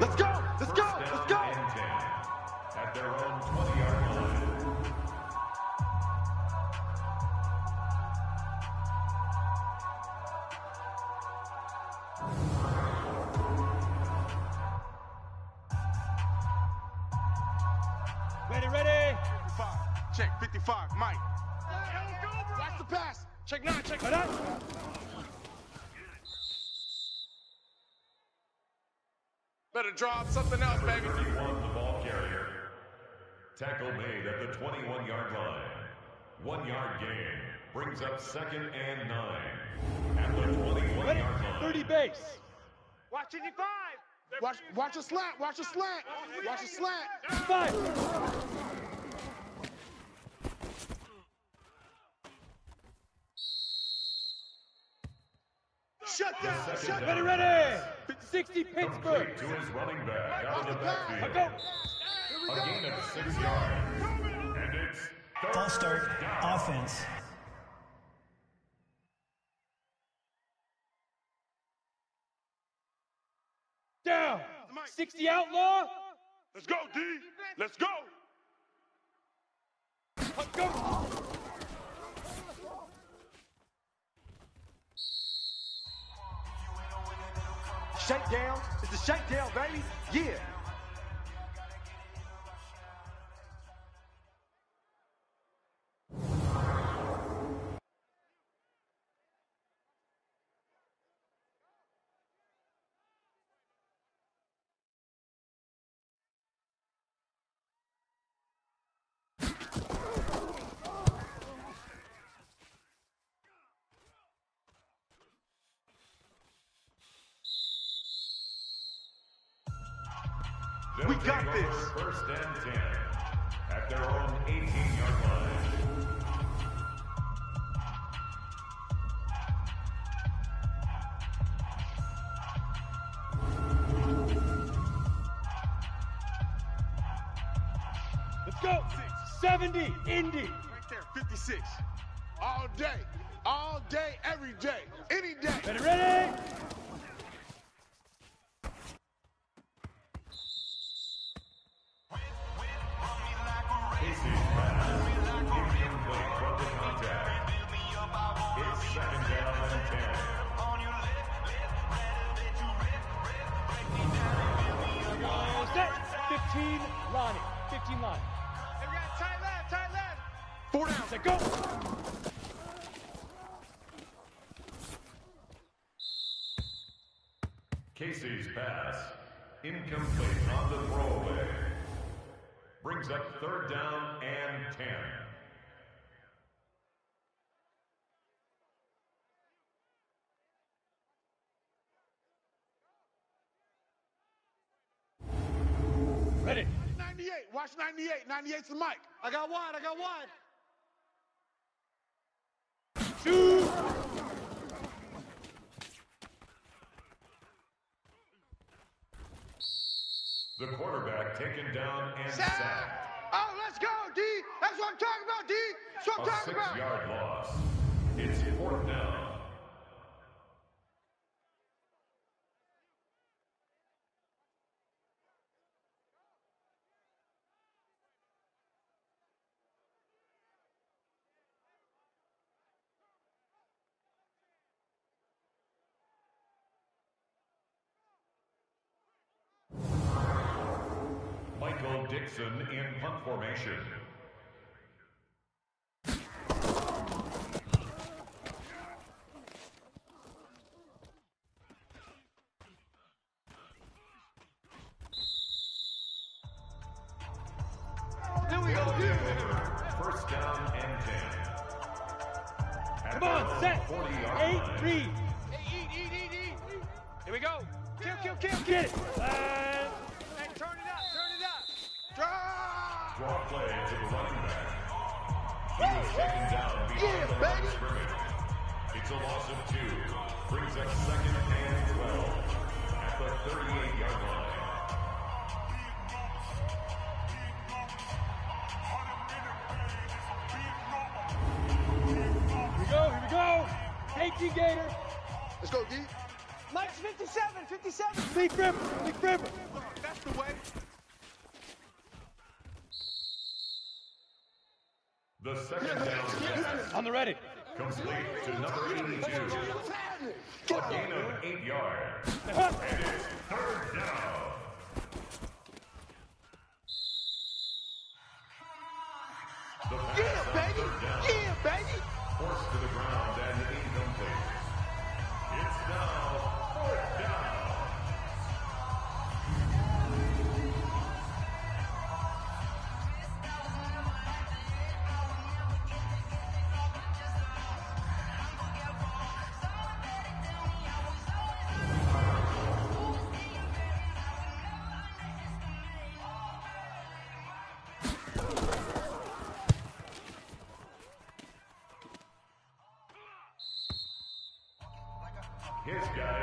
Let's go! Let's go! Let's go! at their own 20-yard line. Ready, ready. 55. Check 55. Mike. Watch the pass. Check nine. Check nine. Better draw up something else, Number baby. 31, the ball carrier. Tackle made at the 21-yard line. One-yard gain brings up second and nine at the 21-yard line. 30 base. Watch 55. Watch, watch a slant. Watch a slant. Watch a slant. Five. Shut down. Shut down. Ready, ready. 60 Pittsburgh. To his running back out of the backfield. Go. A gain of six yards. And it's third False start. down. Offense. Down. 60 outlaw. Let's go, D. Let's go. Go. Shakedown. It's a shakedown, baby. Yeah. They'll We got this. First and 10 at their own 18-yard line. Let's go. 70 Indy. Right there, 56. All day. All day, every day. Any day. Ready, ready. 15 Lonnie. 15 Lonnie. Hey, we got tight left, tight left. Four down. Set. Go. Casey's pass. Incomplete on the throwaway. Brings up third down and 10. 98. Watch 98. 98's the mic. I got one, I got one. Two. The quarterback taken down and Sack. sacked. Oh, let's go, D. That's what I'm talking about, D. That's what I'm A talking about. six-yard loss. It's fourth down. Michael Dixon in punt formation. 57. Lee Grimmer, Lee Grimmer. That's the way. The second down On the ready. complete to number 82. What's happening? A gain of eight yards. And it's third down.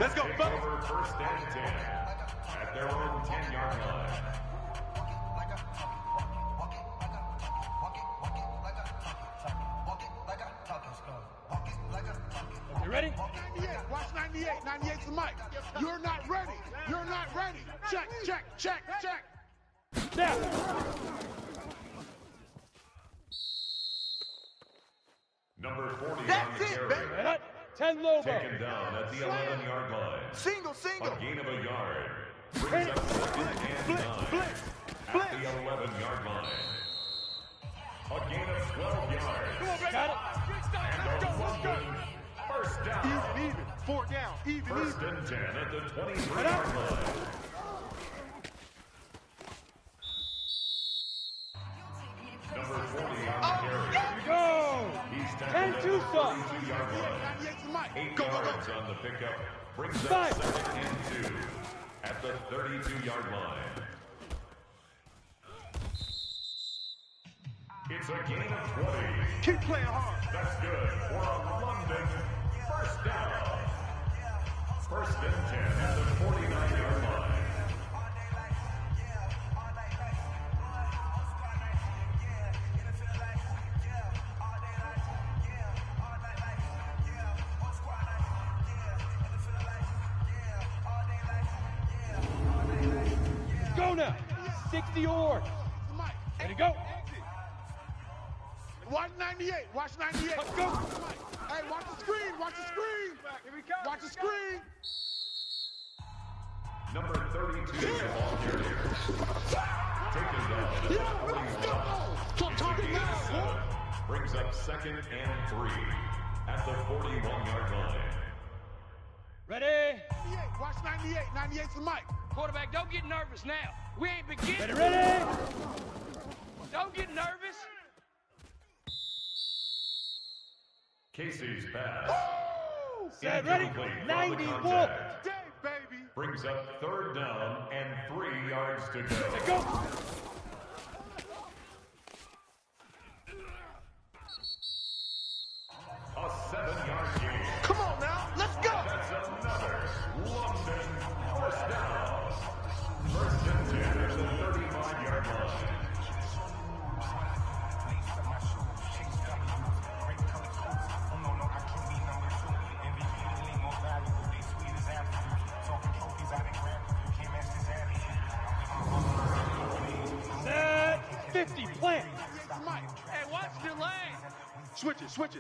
Let's go, take fellas. over first and 10 at their own 10-yard line. You ready? 98. Watch 98. 98's the mic. You're not ready. You're not ready. Check, check, check, check. Now. Number 40 on That's the it, carry. baby. Cut. 10 Lobo. Taken down at the 11-yard line. Single, single. A gain of a yard. Brings up second and Blitz, nine. blitz, At blitz. the 11-yard line. A gain of 12 yards. Come on, Got it. And a London first down. Even, even. Four down. Even, First even. and 10 at the 23-yard line. Number 40 on oh, the carry. Go. He's Ten tackled at two the stop. 32-yard line. 98's the mic. Eight Go, go, go. yards on the pickup. Brings Five. up second and two at the 32-yard line. It's a gain of 20. Keep playing hard. That's good for a London first down. First and 10 at the 49-yard Ready, go. Watch 98. Watch 98. Let's go. Hey, watch the screen. Watch the screen. Here we go. Watch the screen. Number 32 is the ball carrier. Taken down at the Yeah, let's go. 41. Talk, It's a talk it gain of loud, seven. boy. Brings up second and three at the 41-yard line. Ready. 98. Watch 98. 98's the mic. Quarterback, don't get nervous now. We ain't beginning. Ready, ready. Don't get nervous. Casey's pass. Set, ready. Incomplete from the 90 contact. wolf. Dave, baby. Brings up third down and three yards to go. Go.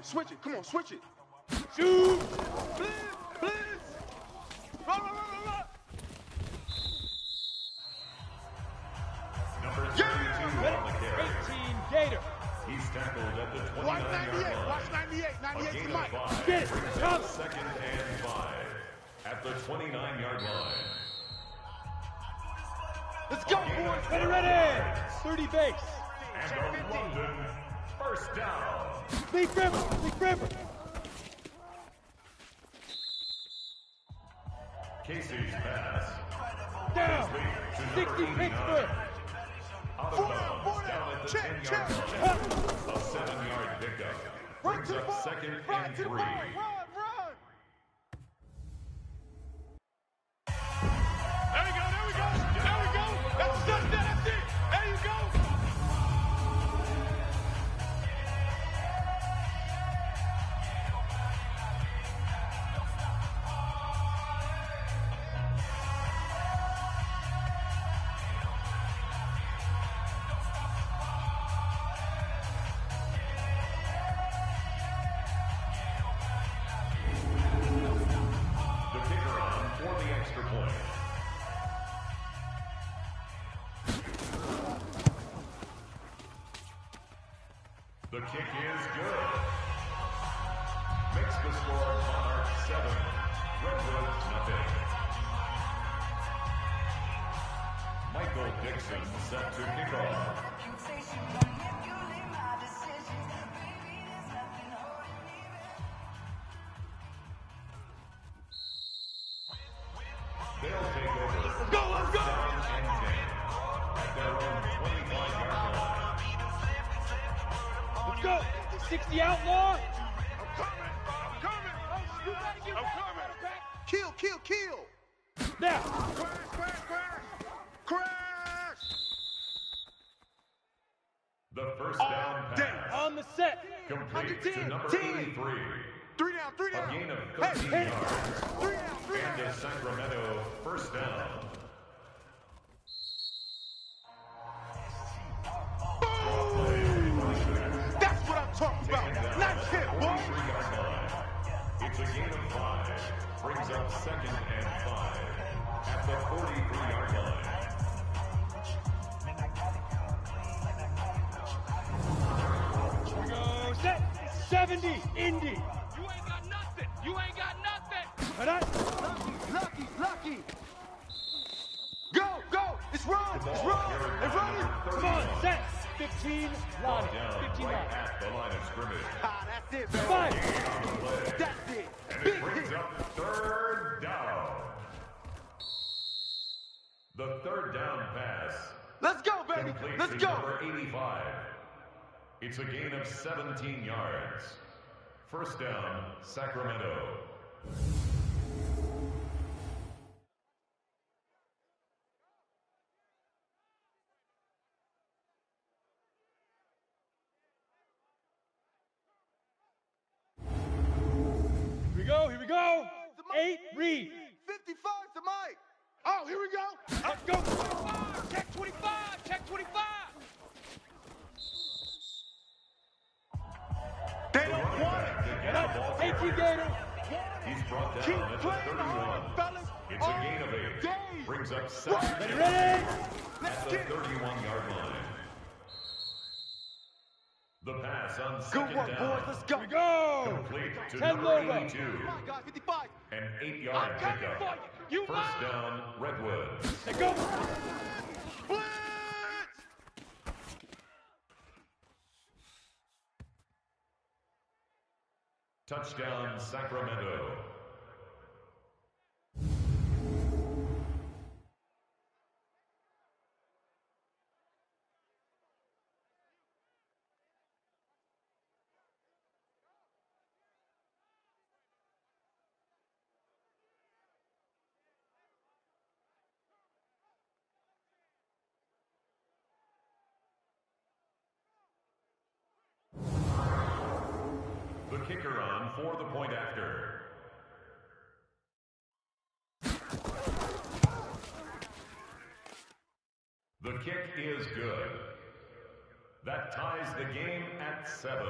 Switch it. Come on, switch it. Shoot. Blitz, kick is good. Makes the score Monarch 7, Redwoods nothing. Michael Dixon set to kick off. 10, to number 10. 83. Three down, three down. A gain of 13 hey, yards. Three down, three and down. And a Sacramento first down. 70. Indy. You ain't got nothing. You ain't got nothing. But I. Lucky, lucky. Go, go. It's run. The It's ball run. carried It's by running. Come on. Set. 15. Brought Lonnie. down 15 right Lonnie. at the line of scrimmage. Ah, that's it, baby. Five. On the play. That's it. And Big it brings hit. up third down. The third down pass Let's go, baby. Let's go. number 85. It's a gain of 17 yards. First down, Sacramento. Here we go. Here we go. Eight. Reed. 55 to Mike. Oh, here we go. Let's go. 25. Check 25. Check 25. They don't want back it. that Get gets up. ball 18 carrier. Gator. He's brought Keep down at the playing 31. hard, fellas. It's a gain of eight. day. Brings up second Ready, ready. Let's at the 31-yard line. The pass on Good second work, down. boys. Let's go. Here we go. Complete to 10 number logo. 82. Come on, guys. 55. An eight-yard pickup. for you. You First lie. down, Redwoods. Let's go. Blitz. Touchdown, Sacramento. The kicker on for the point after. The kick is good. That ties the game at seven.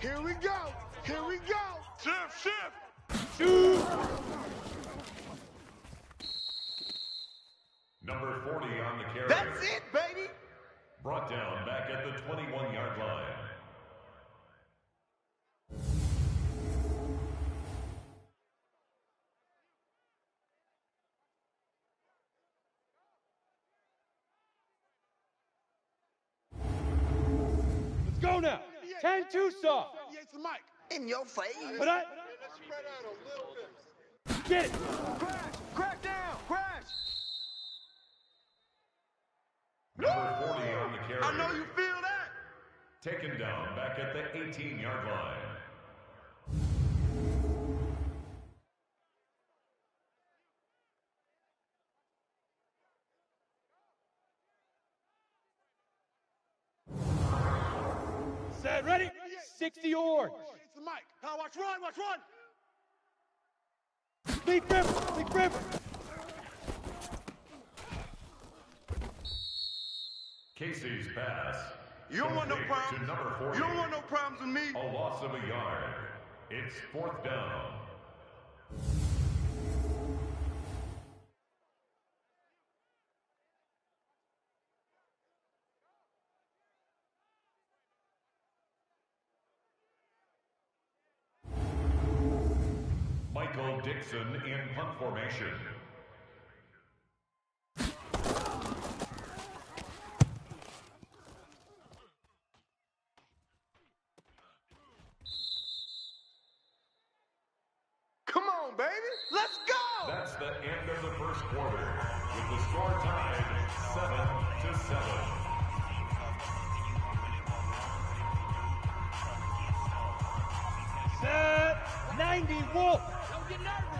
Here we go. Here we go. Shift, shift. Two. Number 40 on the carry. That's it, baby. Brought down back at the 21-yard line. Let's go now. 10 2 soft. 98 to Mike. In your face. But I. Let's spread out a little bit. Get it. Crash. Crash down. Crash. Number 40 on the carry. I know you feel that. Taken down back at the 18 yard line. 60 yards. It's the mic. Now watch run, watch run. Big river, big river. Casey's pass. You don't want no problems. To number 40. You don't want no problems with me. A loss of a yard. It's fourth down. Dixon in punt formation. Come on, baby. Let's go. That's the end of the first quarter, with the score tied seven to seven. Set, 90 Wolf. Don't get nervous.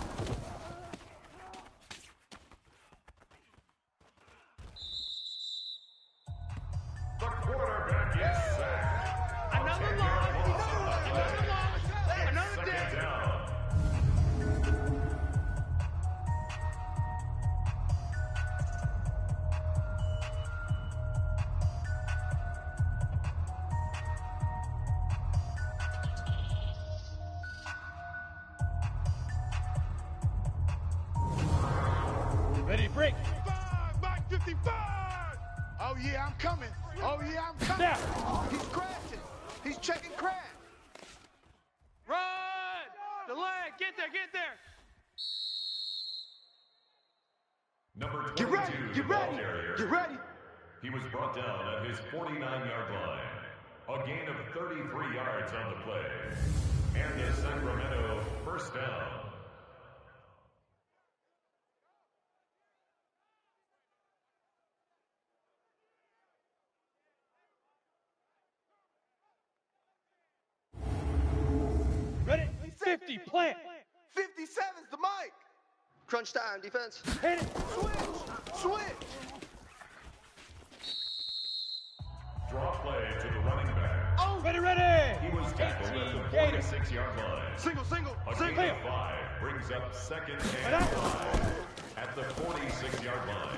55. Oh, yeah, I'm coming. Oh, yeah, I'm coming. Now. He's crashing. He's checking crash. Run. The leg. Get there. Get there. Number 22, Get ready. Get ball ready. carrier. Get ready. He was brought down at his 49-yard line. A gain of 33 yards on the play. And a Sacramento first down. Ready? 50, plant. 57's the mic. Crunch time, defense. Hit it. Switch. Switch. Draw play to the running back. Oh, Ready, ready. He was tackled at the 18, Gator. 46-yard line. single, single, A single. of five brings up second and five at the 46-yard line.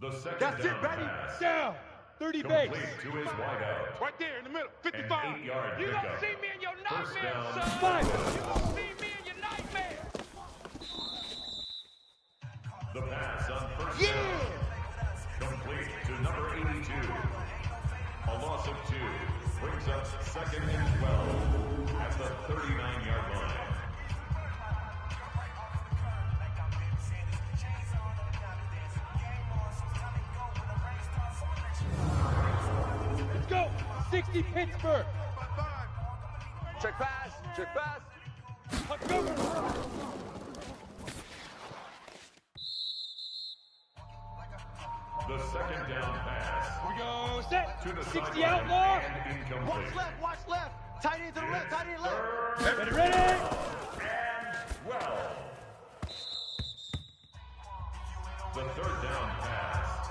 The second That's it, down Betty. pass Down. 30 base. to his wideout. Right there in the middle. 55. eight-yard You gonna see me in your nightmare, son. Five. You gonna see me in your nightmare. The pass on first Yeah. down. Complete to number 82. A loss of two brings up second and 12 at the 39-yard 60 Pittsburgh. Check pass. Check pass. Huck. The second down pass We go. Set. to the 60 out outlaw. and. Watch left, watch left. Tight end to the left, tight end left. Third Ready, ready. and 12. The third down pass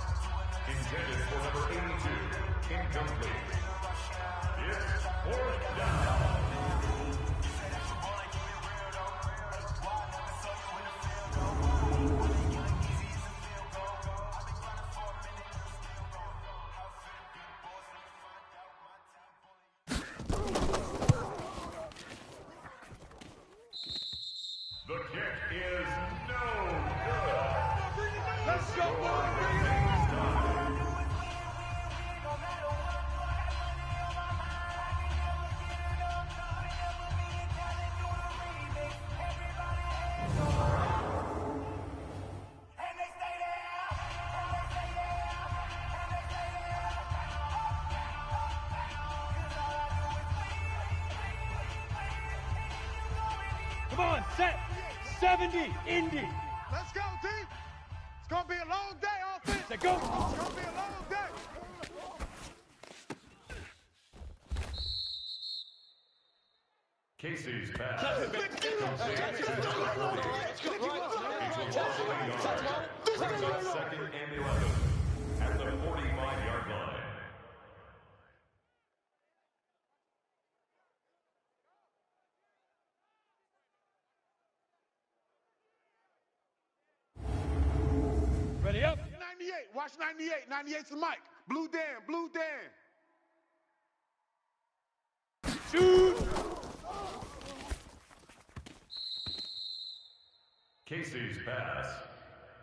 intended for number 82. Incomplete. Fourth down. Set. 70 Indy. Let's go, D. It's gonna be a long day, offense. Set, go. It's gonna be a long day. Casey's pass. Completes to number 40. It's a wobbly yard. Brings up second and 11 at the 45-yard 98. 98's the mic. Blue Dan. Blue Dan. Shoot. Casey's pass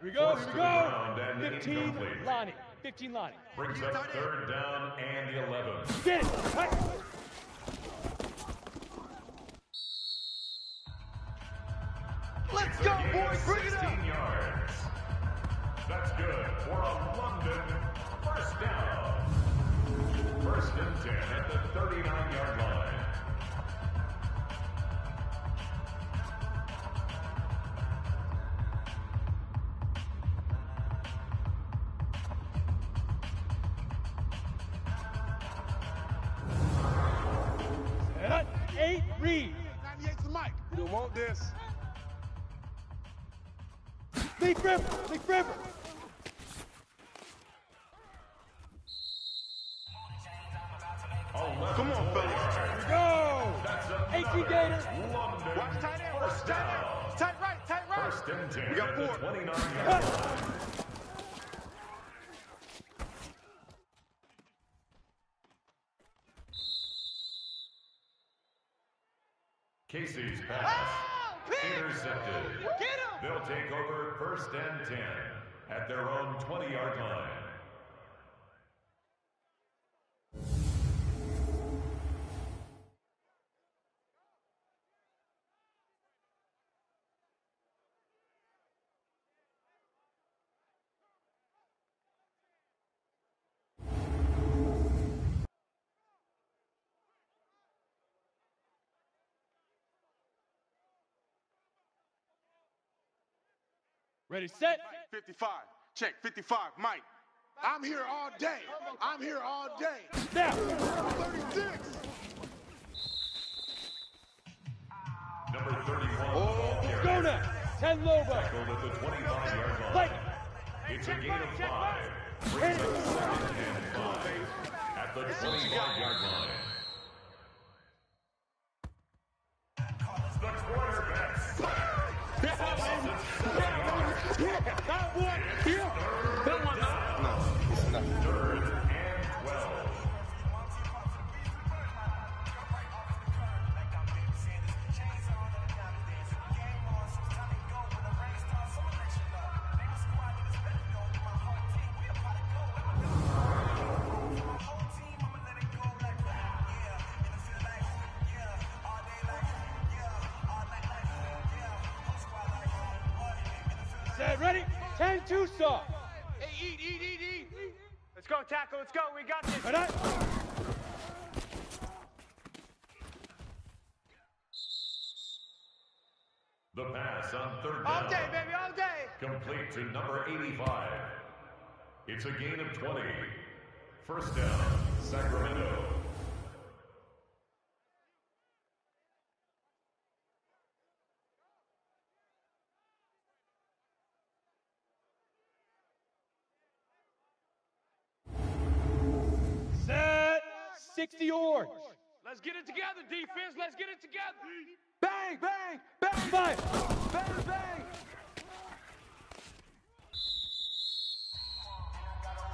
Here we go. Forced Here we go. 15 incomplete. Lonnie. 15 Lonnie. brings up third down and the 11. Get it. Right. Let's go, boys. Bring it 16 up. That's good for a London first down. First and 10 at the 39-yard line. Casey's pass. Intercepted. They'll take over first and 10 at their own 20-yard line. Ready, set. 55. Check 55. Mike. I'm here all day. I'm here all day. Now. 36. Number 31. Oh, Gona. 10 Lobo. Tackled Like. It's a gain of five. Brings and five at the 25 yard line. The 20. That 10 Hey, eat, eat, eat, eat. Let's go, tackle. Let's go. We got this. Ready. The pass on third down. All day, baby, all day. Complete to number 85. It's a gain of 20. First down, Sacramento. 60 orange. Let's get it together, defense. Let's get it together. Bang, bang, bang, Five. bang, bang.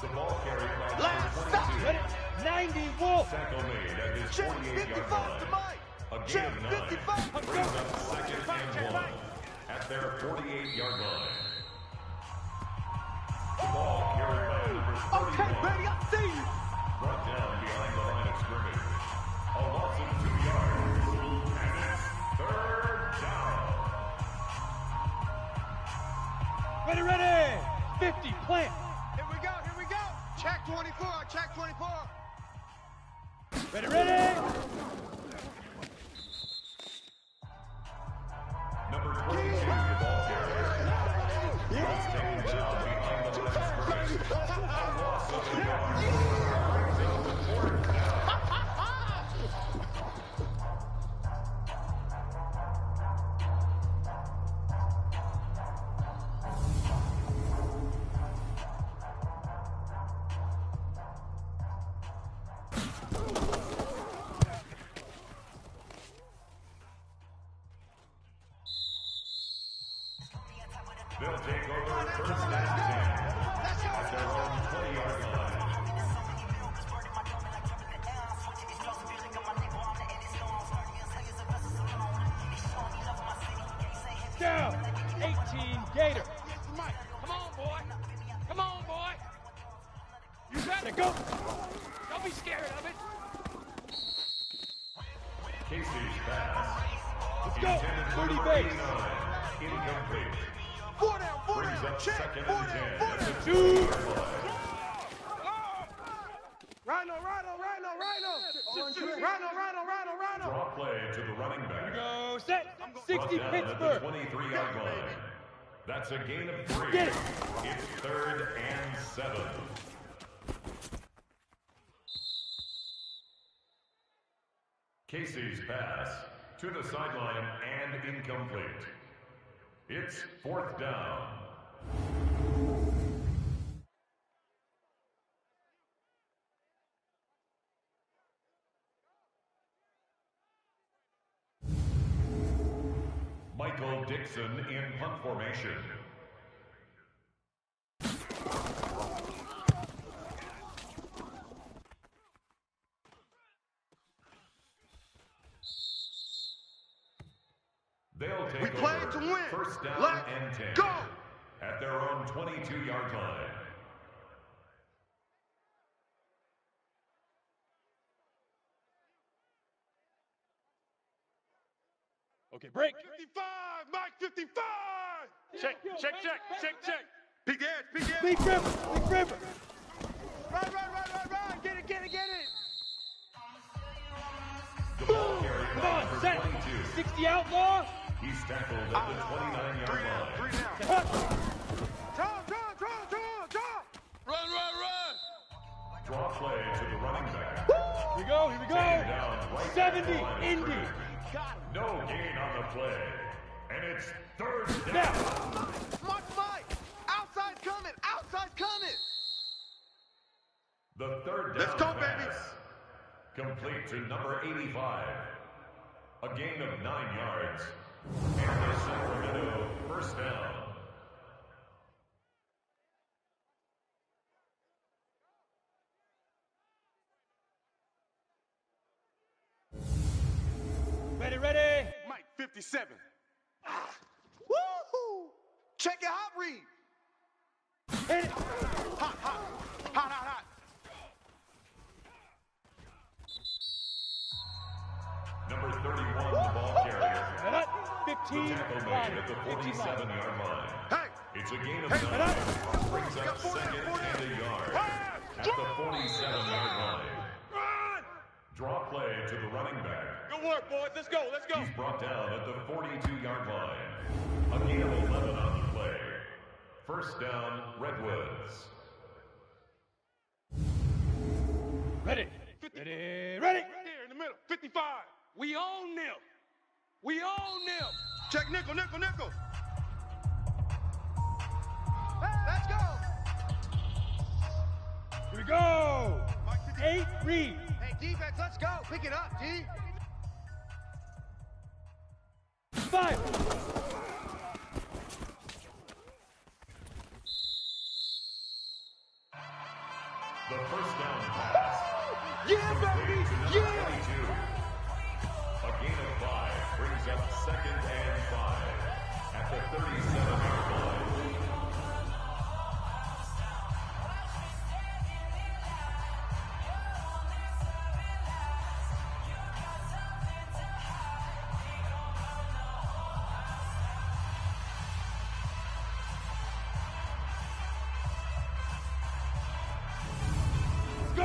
The ball carried by Last number stop. 90 Wolf. Tackle made at his Check 55 to. Mike. A Check uh, 55. Brings up second and one at their 48-yard line. The ball carried by number 31. Okay, baby, I see you. Brought down Ready, ready. 50 plant. Here we go. Here we go. Check 24. Check 24. Ready, ready. That's a gain of three. Get it. It's third and seven. Casey's pass to the sideline and incomplete. It's fourth down. Dixon in punt formation. They'll take We playing over to win. first down Let's and 10 go. at their own 22 yard line. Okay, break. 55, Mike 55. Check, check, check, check, check. Big edge, big edge. Big River. Big River. Right, right, right, right, right. Get it, get it, get it. The ball carrier Come on, set. 60 outlaw. He's tackled at the 29 yard Three down, line. three down. Cut. Draw, draw, draw, draw, draw. Run, run, run. Draw play to the running back. Here we go. Here we go. down right 70 the line of Indy. scrimmage. No gain on the play. And it's third down. Now. Mark Mike. Outside's coming, outside's coming. The third down Let's go, baby. Complete to number 85. A gain of nine yards. And the Sacramento first down. 57. Ah. Woo-hoo. Check your hot read. Hit it. Hot, hot, hot, hot, hot. Number 31, the ball carrier. Cut. The 15. tackle made at the 47 yard line. Hey, It's a gain of Hey, nine. Brings up Got four down, second four down. and a yard. Ah, At the 47 yard line. Run. Draw play to the running back. Good work, boys. Let's go, let's go. He's brought down at the 42 yard line. A gain of 11 on the play. First down, Redwoods. Ready. Ready, ready. Here in the middle, 55. We own them. We own them. Check nickel, nickel, nickel. Let's go. Here we go. Eight read. Defense, let's go. Pick it up, D. Five.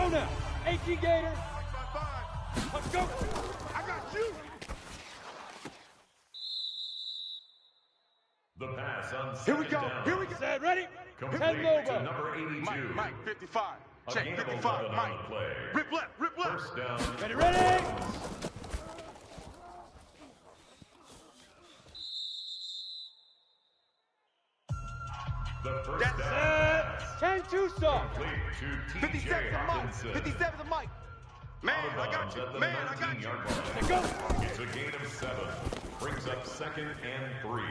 Go now. 18 Gator. Five, five. Let's go. I got you. The pass on Here we go. down. Here we go. Set, ready. Complete Ten to number 82. Mike, Mike 55. Check, 55, Mike. on the play. Rip left, rip left. First down. Ready, ready. 57 seconds to Mike. 50 to Mike. Man, I got you. Man, I got you. Go. It's a gain of seven. Brings up second and three.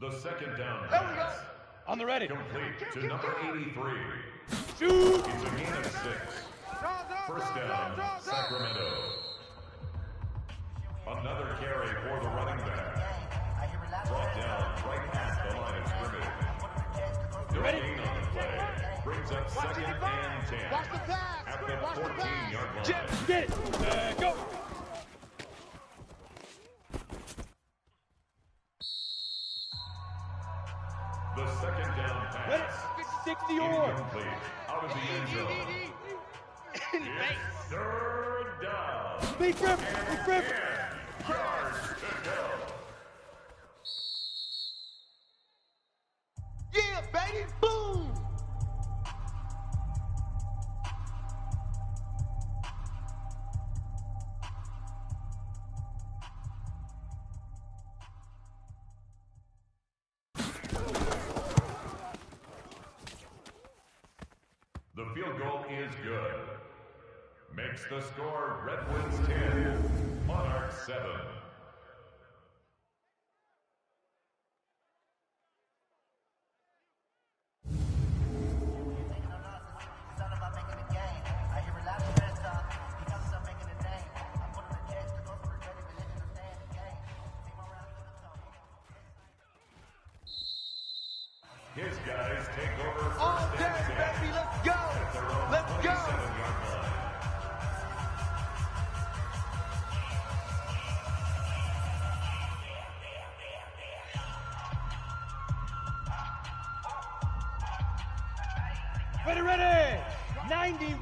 The second down. There we go. On the ready. Complete to number 83. Shoot. It's a gain of six. First down, Sacramento. Another carry for the running back. Brought down right at the line of scrimmage. No ready? gain on the play. Brings up second and 10. Watch the pass. At the Watch the pass. 14-yard line. Jet. Get it. Let go. The second down Ready. 60 or. Incomplete. Out of the end zone. It's third down. Big grip. Big grip. Yards to go. Baby. Boom. The field goal is good. Makes the score Redwoods 10, Monarchs 7.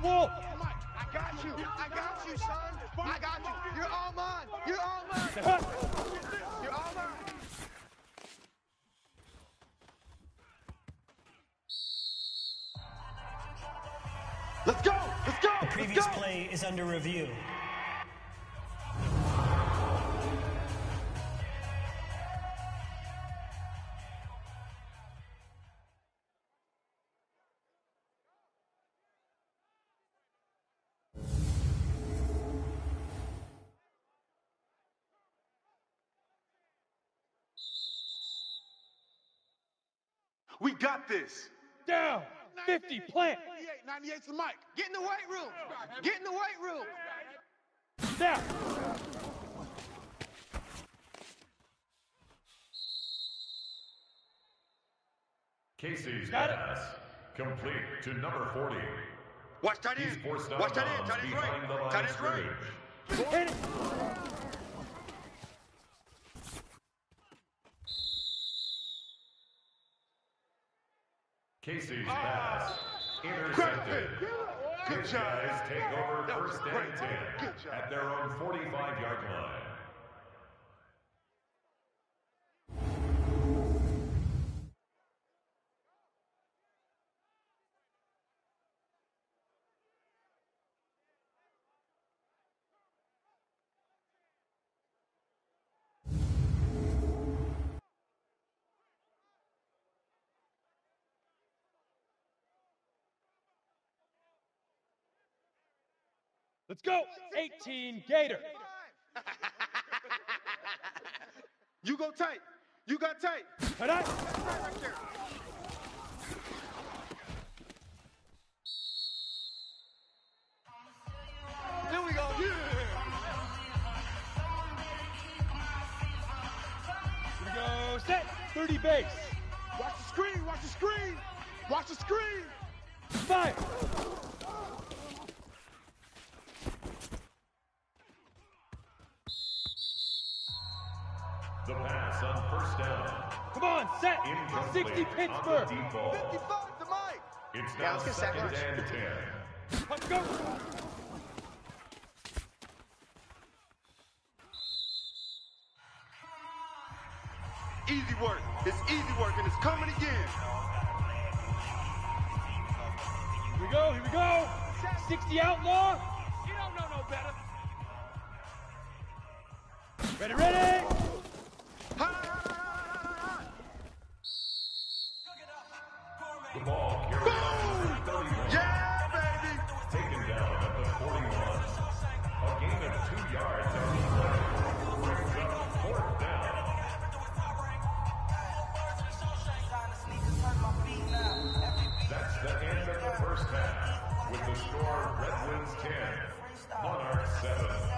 90 I got you. I got you, son. I got you. You're all mine. You're all mine. You're all mine. Let's go. Let's go. The Let's previous go. play is under review. Got this. Down. 50 plant. 98, 98's the mic. Get in the weight room. Get in the weight room. Now. Casey's Got it. complete to number 40. Watch tight He's end. forced out Watch of tight end. Tight end's right. Tight end's right. Hit it. Casey's pass intercepted. Good job. guys take over first and 10 at their own 45-yard line. Let's go. 18 Gator. You go tight. You got tight. Cut out. Right there. There we go. Yeah. Here we go. Set. 30 base. Watch the screen. Watch the screen. Watch the screen. Fire. Incomplete 60 Pittsburgh. 55 to Mike. It's Yeah, now let's get second and 10. Let's go. Easy work. It's easy work, and it's coming again. Here we go, here we go. 60 outlaw. You don't know no better. Ready, ready. With the score Wings 10, Monarchs 7.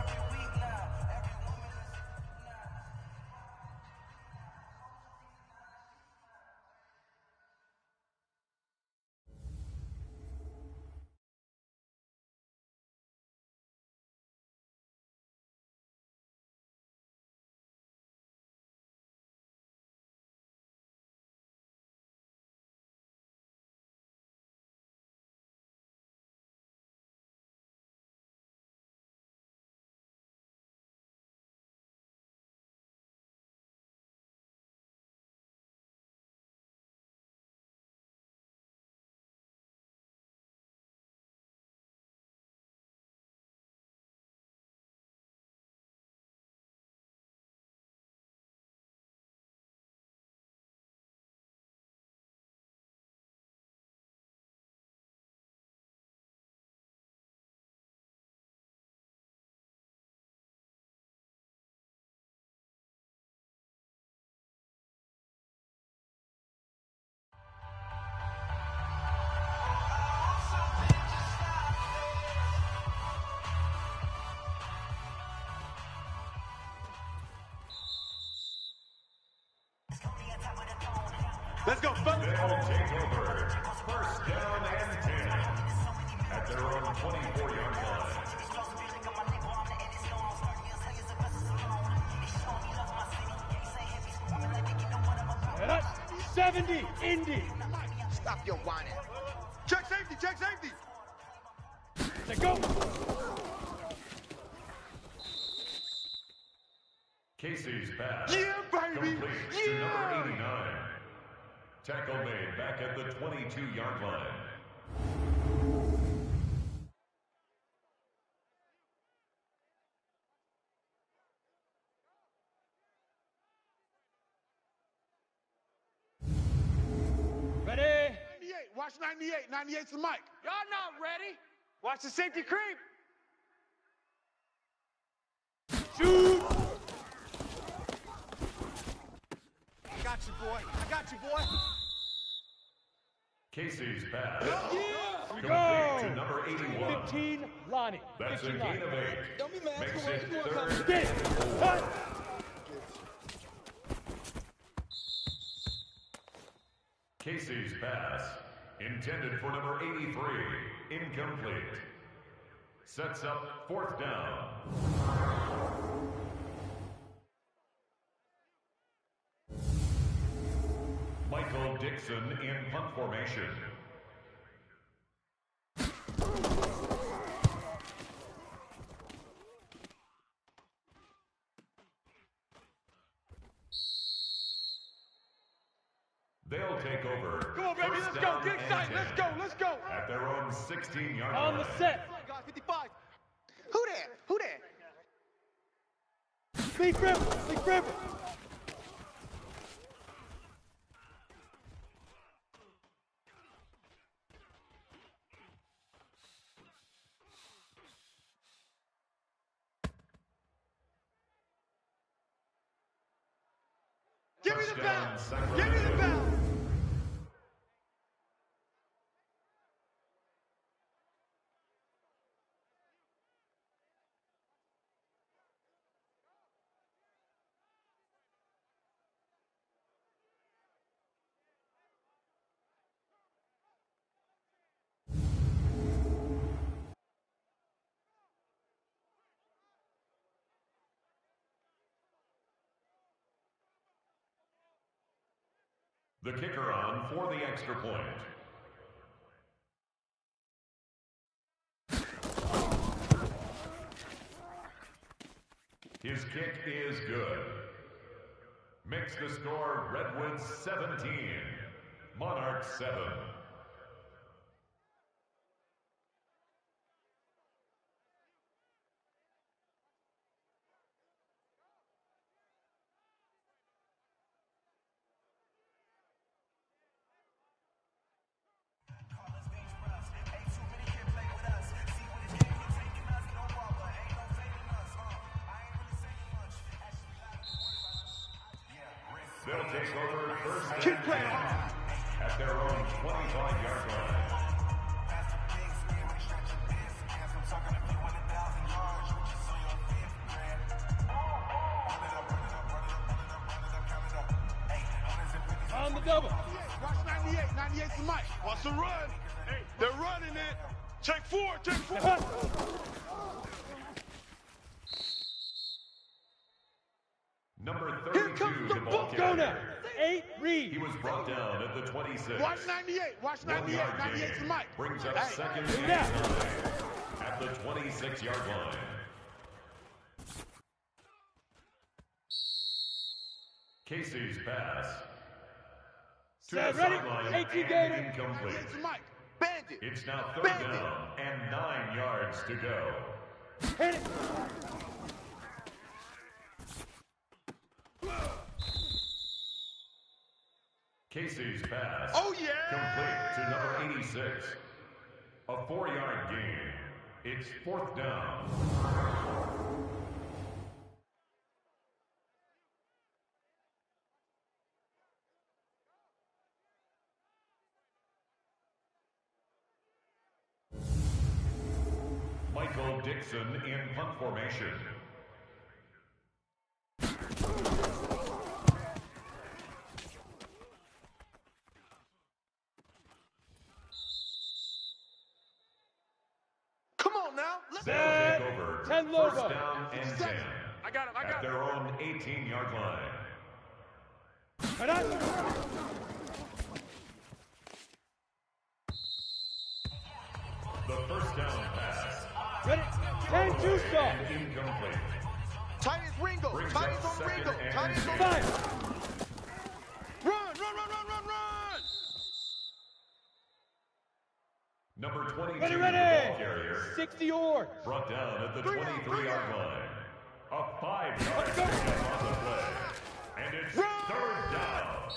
Let's go, fellas. They'll take over. First down and 10. At their own 24-yard line. And that's 70, Indy. Stop your whining. Check safety, check safety. Let go. Casey's pass. Yeah, baby. Complete to number 89. Tackle made back at the 22-yard line. Ready. 98. Watch 98. 98's the mic. Y'all not ready. Watch the safety creep. Shoot. I got you, boy. I got you, boy. Casey's pass. Here we Complete go. to number 81. 15, Lonnie. That's a gain of eight. Don't be mad. Makes it you third. Get it. Casey's pass, intended for number 83, incomplete. Sets up fourth down. Dixon in punt formation. They'll take over. Come on, baby. First Let's go. Get excited. Let's go. Let's go. At their own 16-yard line. On the set. Oh Guys, 55. Who that? Who that? Big River. Big River. Give me the The kicker on for the extra point. His kick is good. Makes the score Redwoods 17, Monarchs 7. Check four. Check four. Cut. Number Here comes the the ball book. Go carrier. now. He was brought down at the 26. Watch 98. Watch One 98. yard 98's the mic. brings up Hey. second and nine at the 26-yard line. Casey's pass. To Set, ready, sideline 18 and Gator. incomplete. 98's the mic. Bandit. It's now third Bandit. down and nine yards to go. Hit it. Casey's pass. Oh, yeah. Complete to number 86. A four-yard gain. It's fourth down. Dixon in punt formation. Come on now. Let's Set. take over. Ten First logo. down and Seven. 10 I got him. I at got him. their own 18-yard line. Ten two stop. and. Tight as Ringo. Brings Tight up on Ringo. and Tight as on Five. Run, run, run, run, run, run. Number 22, Ready, ready. ball carrier, 60 yards. brought down at the Bring it, bring 23-yard line. A five-yard pickup on the play. And it's third down.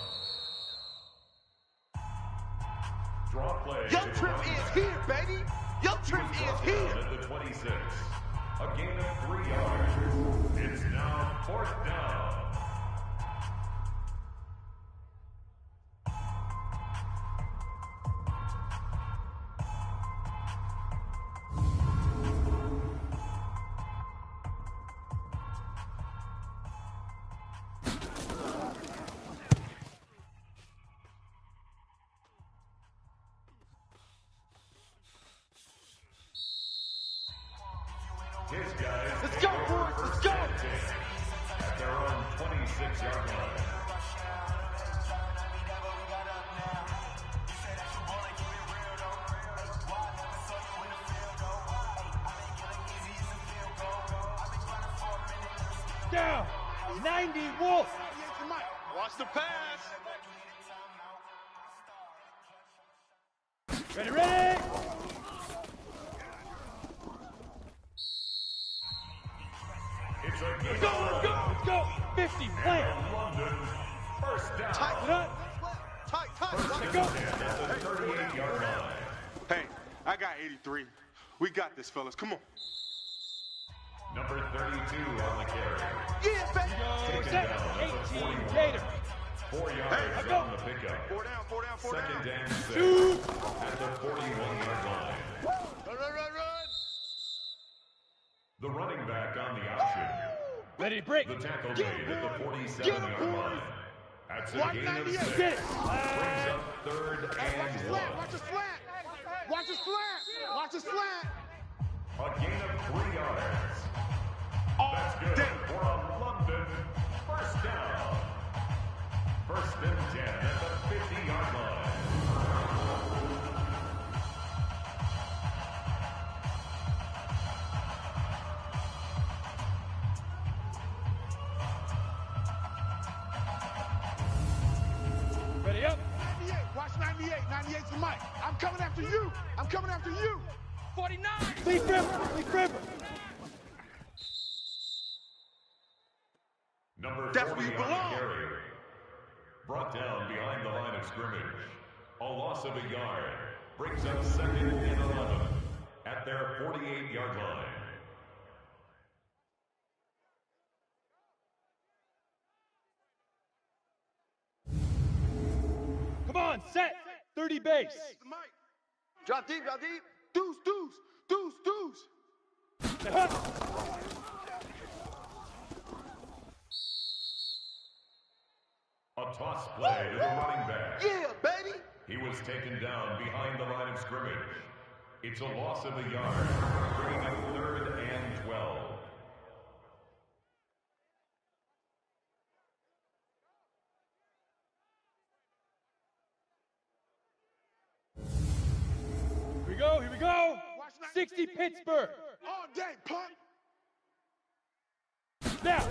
Draw play. Yo, to the Trip is here, baby. Yo, He Trip is here. at the 26. A gain of three yards. It's now fourth down. Ready, ready. It's a good Go, let's go, let's go. 50 plant. London. First down. Tight. Tight, go. 10 at the 38-yard line. Hey, I got 83. We got this, fellas. Come on. Number 32 on the carry. Yeah, baby. Go Taken set. down at the 18 Gator. Four yards go. on the pickup. Four down, four down, four Second down. and six at the 41-yard line. Run, run, run, run. The running back on the option. Ready, break. The tackle Get made at the 47-yard Get him, boy. line. That's a gain of six. It. Brings up third Hey, and slant. one. Watch his slant. Watch his slant. Watch his slant. A gain of three yards. Oh, That's good damn. for a London first down. First and 10 at the 50-yard line. Ready up. 98. Watch 98. 98's the mic. I'm coming after you. I'm coming after you. 49. Leaf River. Leaf River. Number That's where you on the belong. Carry. Brought down behind the line of scrimmage. A loss of a yard. Brings up second and 11 at their 48-yard line. Come on set. 30 base. Drop deep, drop deep. Deuce, deuce, deuce, deuce. A toss play to the running back. Yeah, baby. He was taken down behind the line of scrimmage. It's a loss of a yard, bringing up third and 12. Here we go, here we go. 60 Pittsburgh. All day, punk. Now.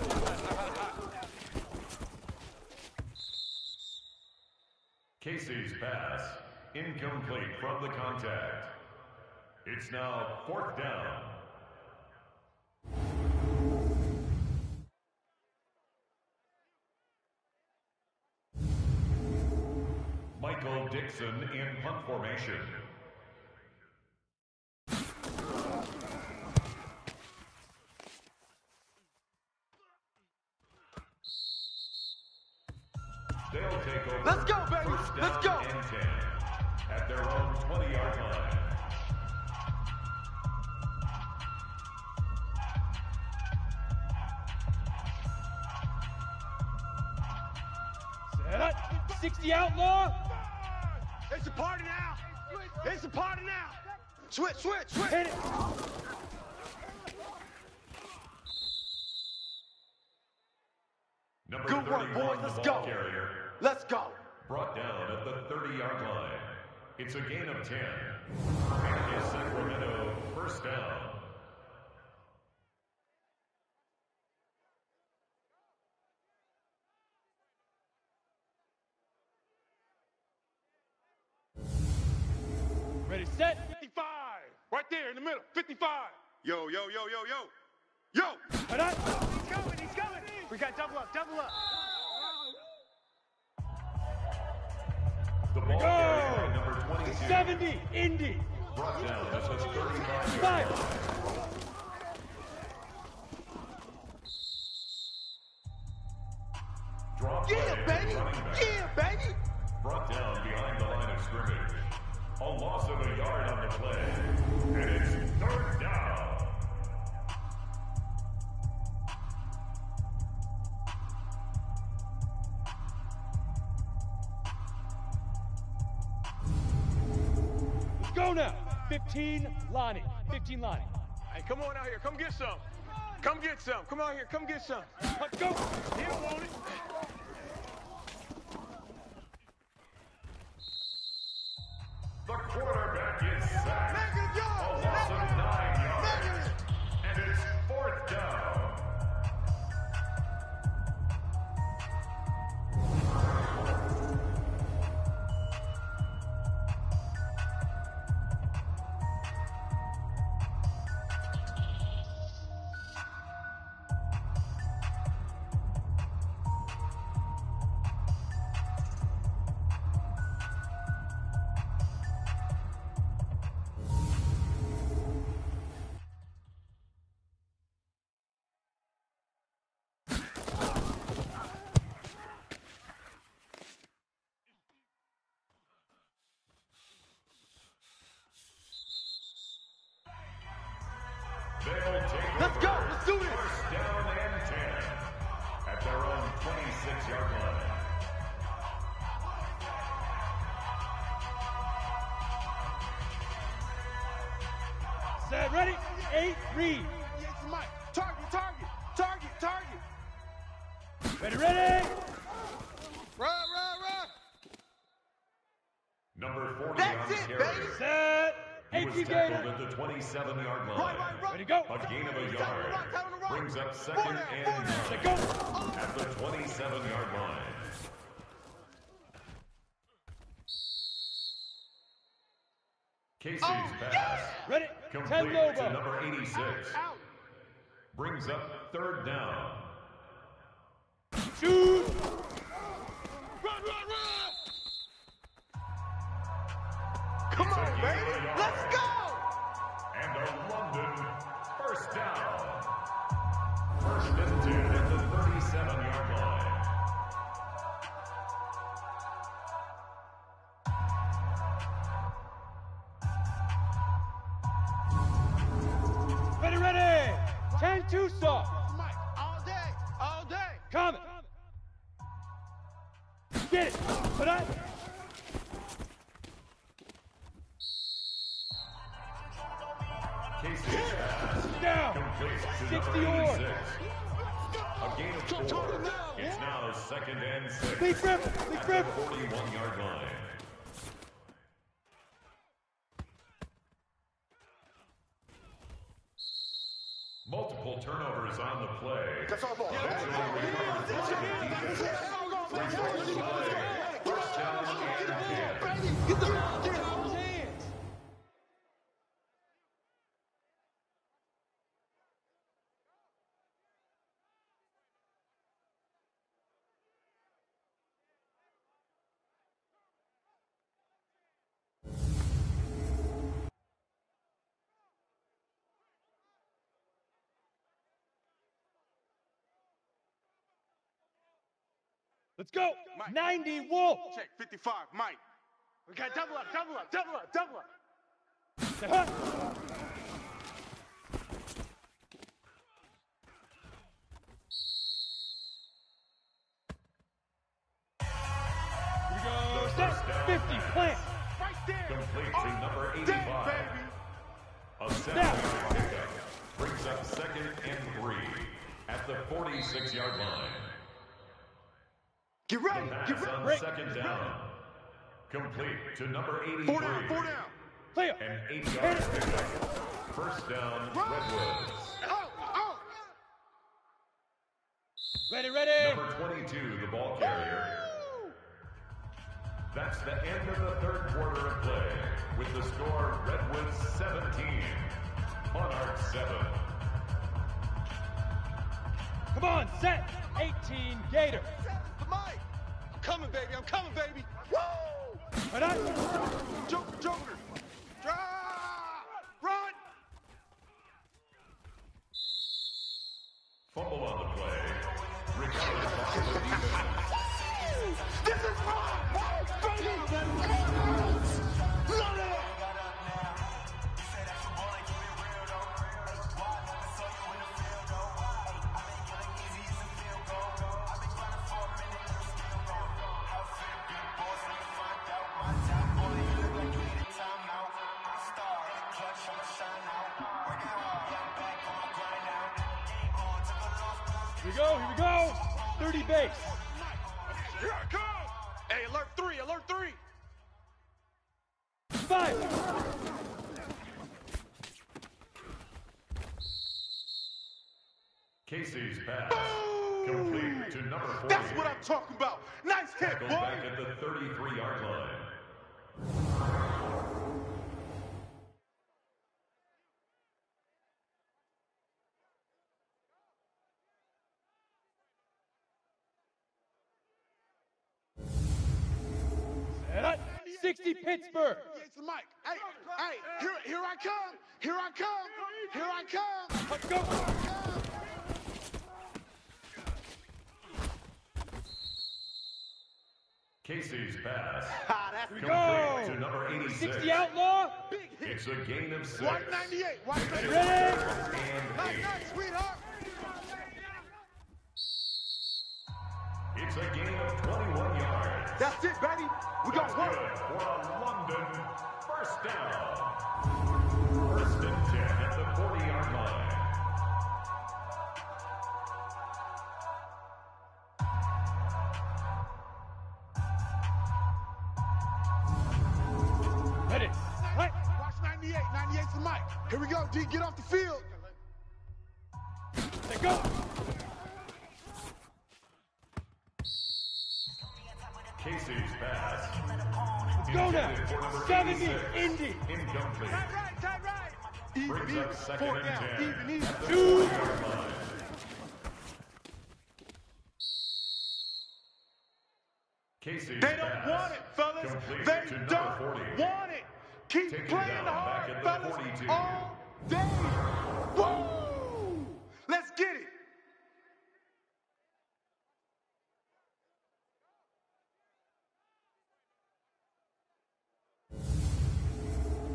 Casey's pass, incomplete from the contact. It's now fourth down. Michael Dixon in punt formation. 60 outlaw. It's a party now. It's a party now. Switch, switch, switch. Hit it. Number Good work, boys. Let's go. carrier, Let's go. brought down at the 30-yard line. It's a gain of 10. And it is Sacramento first down. Set. 55. Right there in the middle. 55. Yo, yo, yo, yo, yo. Yo! Right on. He's coming, he's coming. We got double up, double up. The ball Go. number 22, 70 Indy. brought down at the 35-yard Five. line. Drop Yeah, baby. running back. Yeah, baby. Brought down behind the line of scrimmage. A loss of a yard on the play. And it's third down. Let's go now. 15 Lonnie. 15 Lonnie. Hey, come on out here. Come get some. Come get some. Come out here. Come get some. Let's go. He don't want it. The quarterback Let's go. Let's do this. First down and 10 at their own 26-yard line. Set. Ready. Eight. Read. Yes, Mike. Target, target, target, target. Ready, ready. Run, run, run. Number 40 That's on the it, carry. baby. Set. He was 18 tackled at the 27-yard line. Right, right, right. Ready, go. A gain of a yard run, time to run. brings up second Four and four down. Go. at the 27-yard line. Casey's oh, pass Ready. complete to number 86 Out. brings up third down. Grip. Big grip. 41-yard line. Multiple turnovers on the play. That's our ball. Eventually recovered by the defense. Results of the play. First down and Let's go. 90 Wolf. Check 55, Mike. We got double up, double up, double up, double up. Here we go. Set. 50. Plant. Right there. Complete to number Damn, 85. baby. A seven-yard pickup brings up second and three at the 46-yard line. Get The ready. Get pass on ready. second down. Complete to number 83. Four down, four down. Clear. An eight-yard pickup. First down, Redwoods. Oh, oh. Ready, ready. Number 22, the ball carrier. That's the end of the third quarter of play with the score Redwoods 17, Monarchs 7. Come on. Set. 18. Gator. Mike. I'm coming, baby. I'm coming, baby. Woo! Right on. Joker, Joker. Casey's pass. Complete to number 40. That's what I'm talking about. Nice hit, Tackled boy. back at the 33-yard line. 60 Pittsburgh. It's the mic. Hey, hey, here, here I come. Here I come. Here I come. Let's go. Casey's pass. Ah, that's Here we go. to number 86. 60 Outlaw. It's a gain of six. White 98. White 98. Ready? And Nice, eight. nice, sweetheart. It's a gain of 21 yards. That's it, baby. We gonna work. for a London first down. 98's the mic. Here we go, D. Get off the field. Let go. Casey's pass. Let's go now. Intended for number 70 86. Indy. Incomplete. Right, tight right. Even, Brings even. Four down. 10 Even, even. Two. 40-yard. Casey's They don't pass. want it, fellas. Complete They don't want it. Keep Taken playing down hard, back fellas, 42. all day. Woo! Let's get it.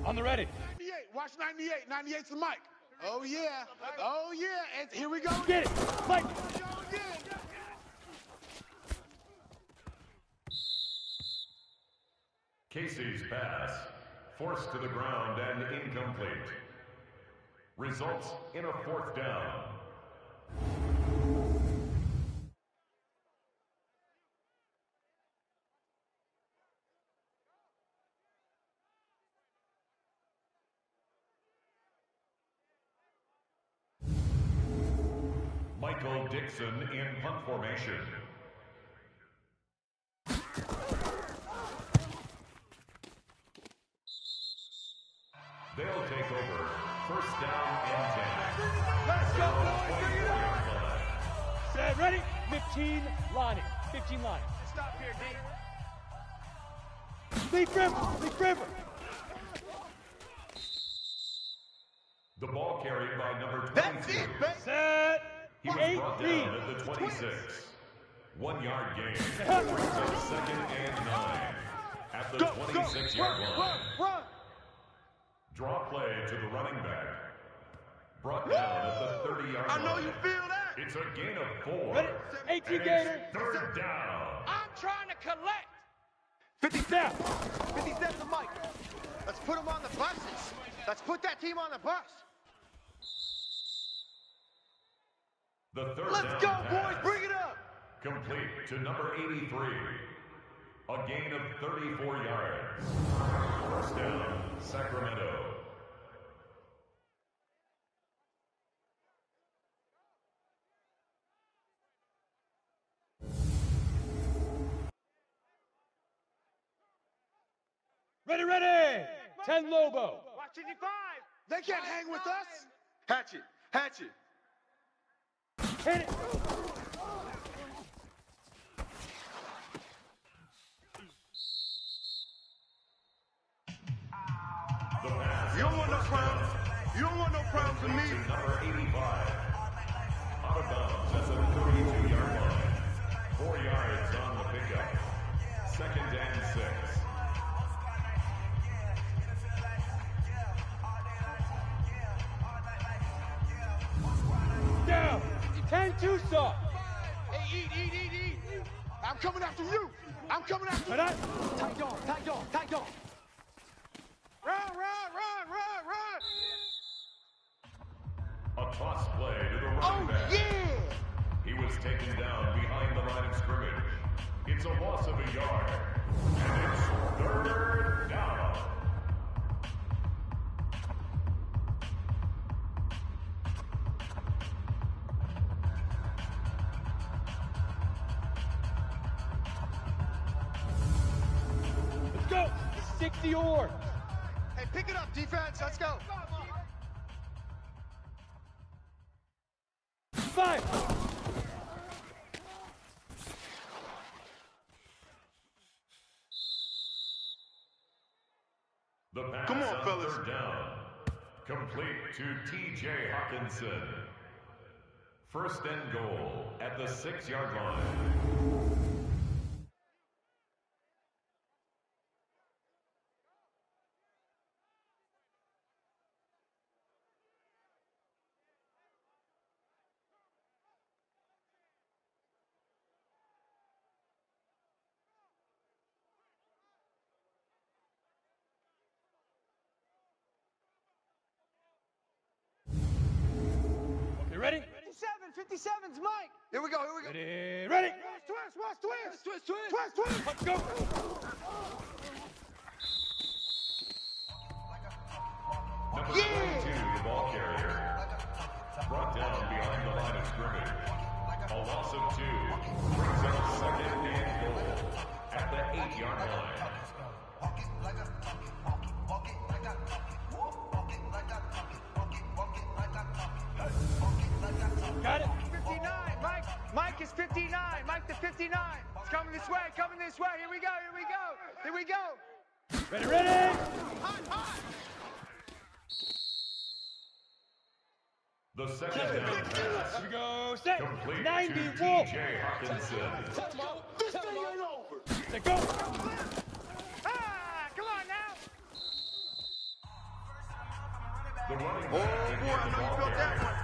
On the ready. 98. Watch 98. 98's the mic. Oh yeah. Oh yeah. And here we go. Get it. Mike. Here we go again. Casey's pass, forced to the ground and incomplete. Results in a fourth down. Michael Dixon in punt formation. They'll take over first down and 10. Let's go, boys. Bring it up. Set. Ready. 15 line it. 15 line it. Stop here, D. Leaf River. Leaf River. The ball carried by number 22. That's it, baby. Set. He was brought 18. down at the 26. One yard gain. Cut. Brings up second and nine. At the Go, go. 26 yard Run, line. run, run. Draw play to the running back. Brought down at the 30 yard line. I know you feel that. It's a gain of four. Ready. 18 And it's gainer. third down. I'm trying to collect. 50 Down. 50 steps to Mike. Let's put him on the buses. Let's put that team on the bus. The third Let's go, pass. boys. Bring it up. Complete to number 83. A gain of 34 yards. First down, Sacramento. Ready, ready. 10 Lobo. Watch 85. They can't hang with us. Hatchet. Hatchet. Hit it. Pass You don't want no. You crowns with me. number 85. Out of bounds at the 32 yard line. Four yards on the pickup. Second and six. Down. 10 Tucson. Hey, eat, eat, eat, eat. I'm coming after you. I'm coming after I. Tight dog, tight dog, tight dog. Run, run, run, run, run. A toss play to the running Oh, back. yeah. He was taken down behind the line of scrimmage. It's a loss of a yard. And it's third down. Let's go. 60 or. Hey, pick it up, defense. Let's go. Five. The pass Come on, fellas. third down. Complete to T.J. Hockenson. First and goal at the six-yard line. Okay, ready? 57, 57's Mike. Here we go, here we go. Ready, ready. Twist, twist, twist. Twist, twist. Twist, twist. Let's go. Number Yeah. 22, the ball carrier. Brought down behind the line of scrimmage. A loss of two. Brings up second and goal at the eight-yard line. Got it. 59. Mike, Mike is 59. Mike the 59. It's coming this way, coming this way. Here we go, here we go. Here we go. Ready, ready. Hot, hot. The second down pass. Here we go. Set. Complete 90 to Wolf. T.J. Hockenson. This thing ain't over. Let go. Ah, come on now. The The running Oh back to boy, I know you felt that one.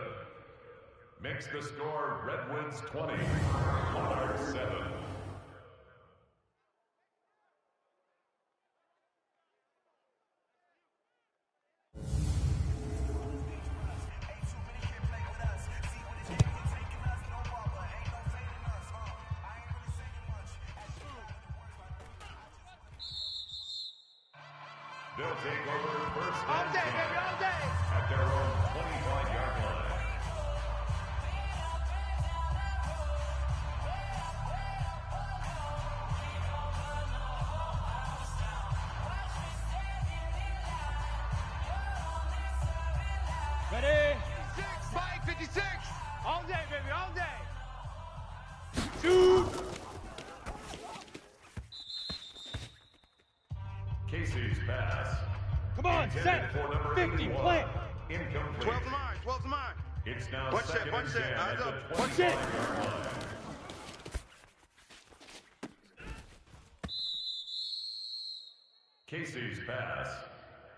Makes the score Redwoods 20, Monarchs 7. 56. All day, baby, all day. Shoot! Casey's pass. Come on, Intended set. 50, 81. plant. Incomplete. 12 to mine, 12 to mine. It's now Punch that, second punch and that, 10 eyes up. the Punch 25 it. yard line. Casey's pass.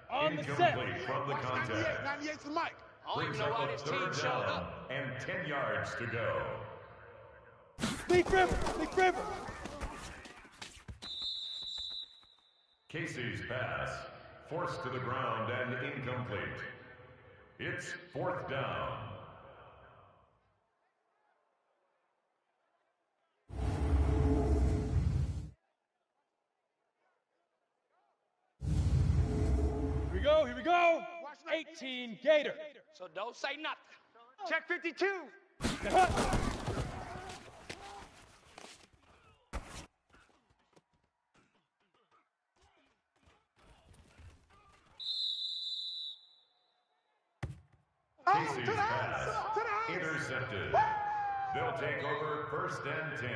On the set. Incomplete from the Watch 98, contact. 98's the mic. Brings up a third down and 10 yards to go. Leaf River, Leaf River. Casey's pass. Forced to the ground and incomplete. It's fourth down. 18 Gator. So don't say nothing. Oh. Check 52. Casey's pass. Intercepted. They'll take over first and 10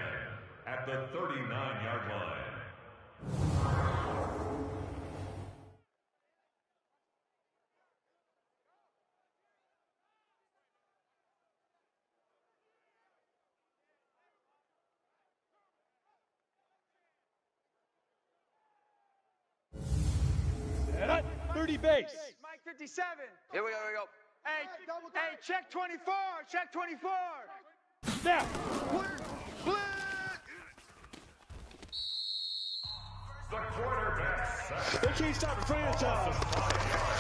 at the 39 yard line. Set up. 30 base. Mike 57. Here we go, here we go. Hey, hey, check 24. Check 24. Snap. The quarterback sack. They can't stop the franchise.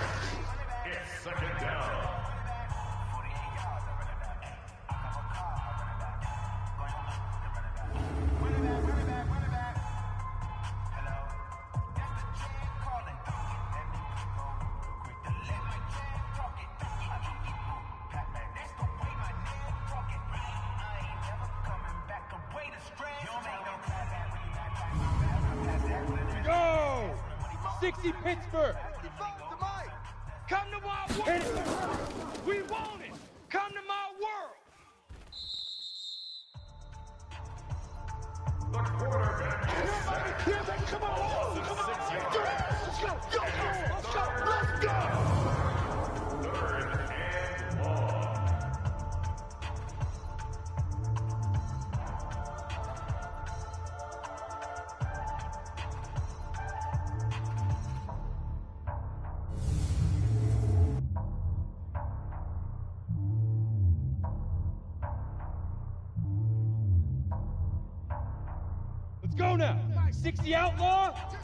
60 Outlaw.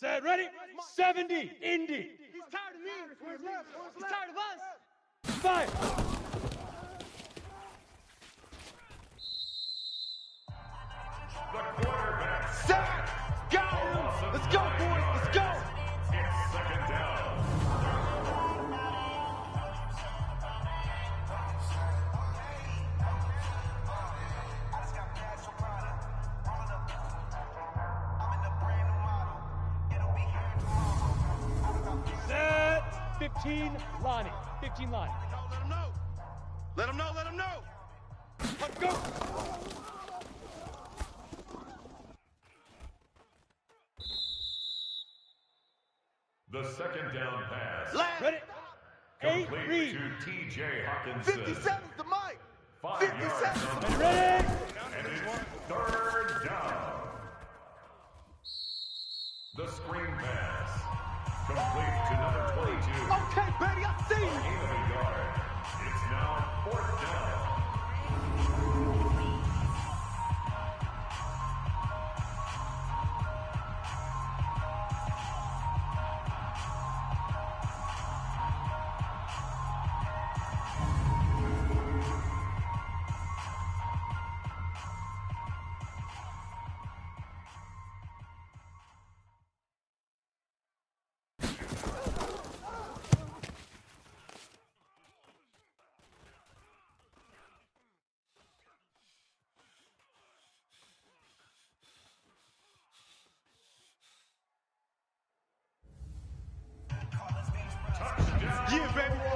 Set, ready? 70, Indy. He's tired of me. He's tired of us. Fire. The second down pass. Last. Ready? Eight, Complete read. to T.J. Hockenson. 57's the mic! Five 57. yards on the Ready? and it's third down. The screen pass. Complete to number 22. Okay, Betty, I see you! Gain of yard. It's now fourth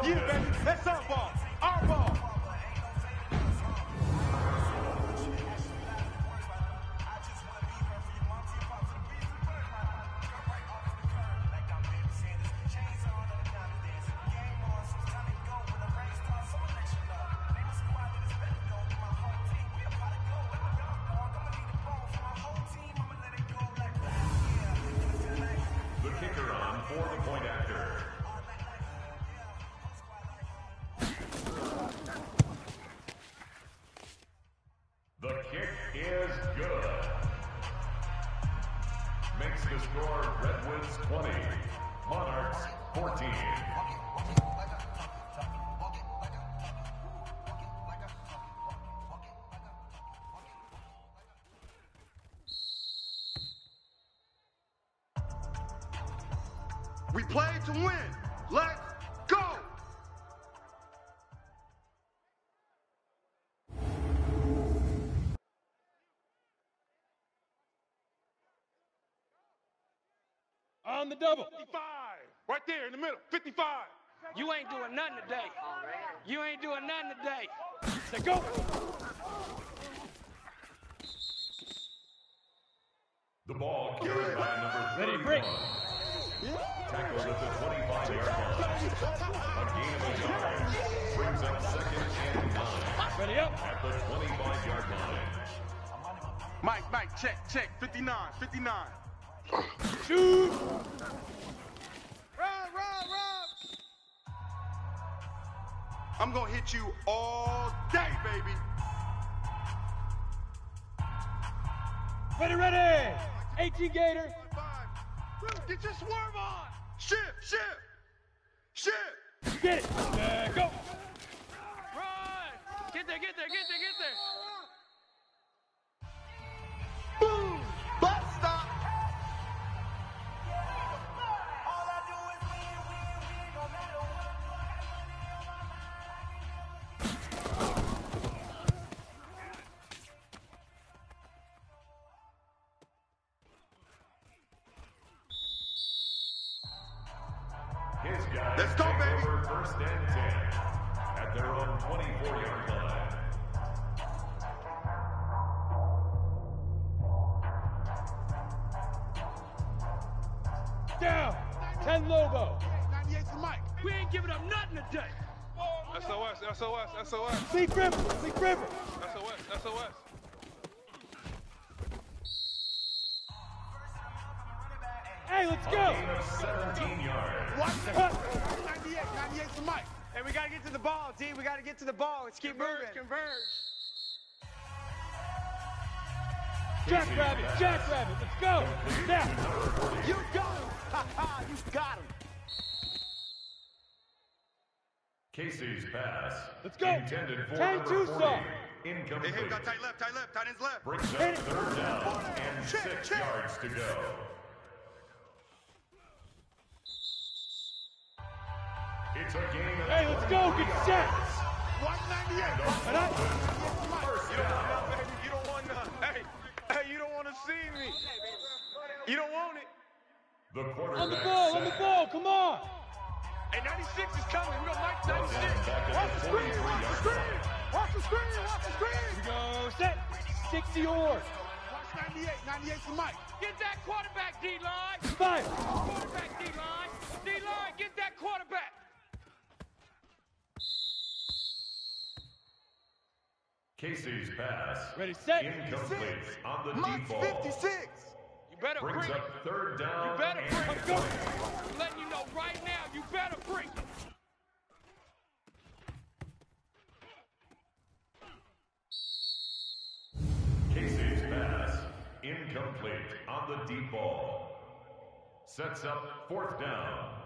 Yeah, baby! Our ball! 14. We played to win. Let's go. On the double. 55. Right there in the middle. 55. You ain't doing nothing today. You ain't doing nothing today. Set, go. The ball carried by number 31. break. Tackled at the 25-yard line. A gain of a yard. Brings up second and nine Ready up. at the 25-yard line. Mike, Mike, check, check. 59, 59. Shoot. I'm gonna hit you all day, baby. Ready, ready. 18 Gator. Get your swerve on. Shift, shift, shift. Get it. Uh, go. Run! Get there, get there, get there, get there. Seek River. Seek River. SOS, SOS. Hey, let's go. 17 yards. Watch Cut. 98, 98 to Mike. Hey, we gotta get to the ball, D. We gotta get to the ball. Let's keep Converge, moving. converge. Jackrabbit, jackrabbit, let's go. Now. You got him. Ha ha, you got him. Casey's pass. Let's go. Intended for Ten number two 40. song. Incomplete. Hey, hey, got tight left, tight left, tight ends left. Brings up Hit it. third down and Check, six check. yards to go. It's a game of Hey, let's go. Get set. 198. And I- You don't want none, baby. You don't want none. Hey, hey, you don't want to see me. You don't want it. The quarterback On the ball, on the ball, come on. Hey, 96 is coming. We got Mike Brought 96. down back at the 43-yard. Watch the screen, watch the screen. Here we go. Set. 60 yours. Watch 98, 98 for Mike. Get that quarterback, D-line. Five. Quarterback, D-line. D-line, get that quarterback. Casey's pass. Ready, set. Incomplete on the deep Mike's ball. 56. You better Brings bring it. up third down. You better bring it. I'm letting you know right now, you better bring it. Casey's pass. Incomplete on the deep ball. Sets up fourth down.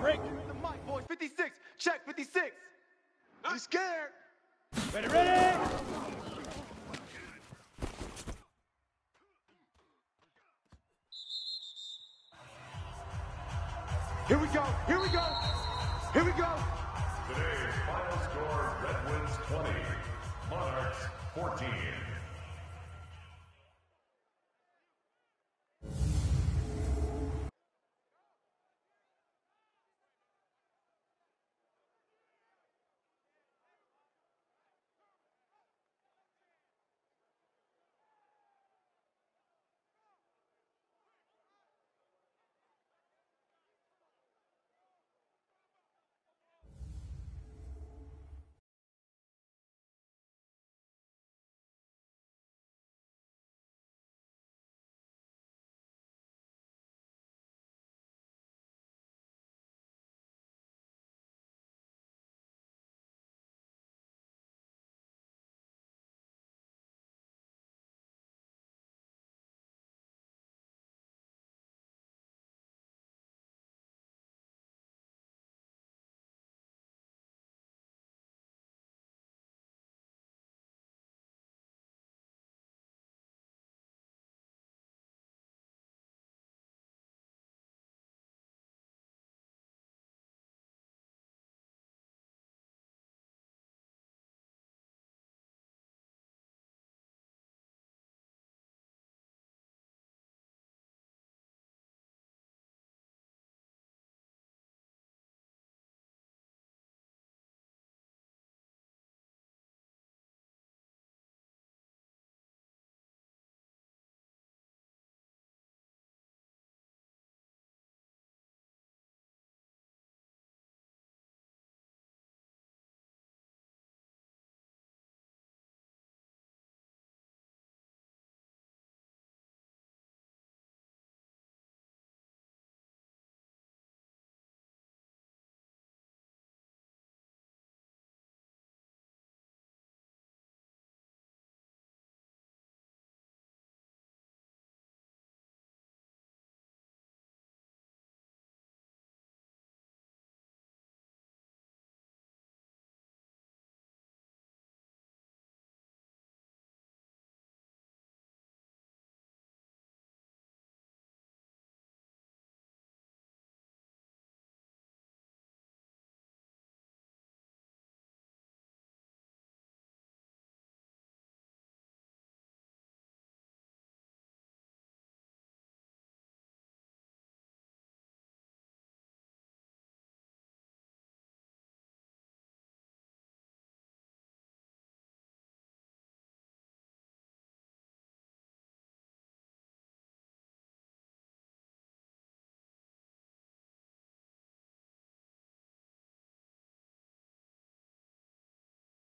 Break. The mic, boys, 56. Check, 56. I'm scared. Ready, ready. Here we go, here we go. Here we go. Today's final score, Redwoods 20, Monarchs 14.